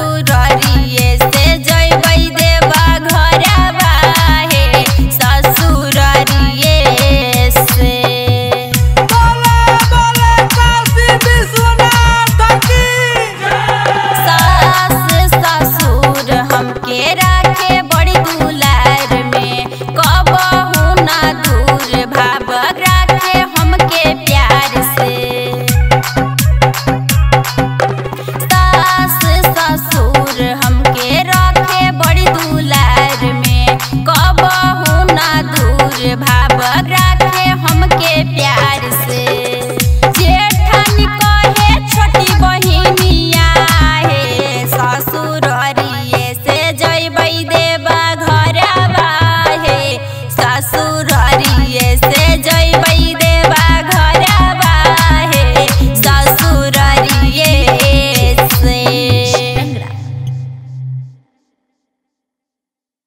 Right. कबहू ना दूर भाव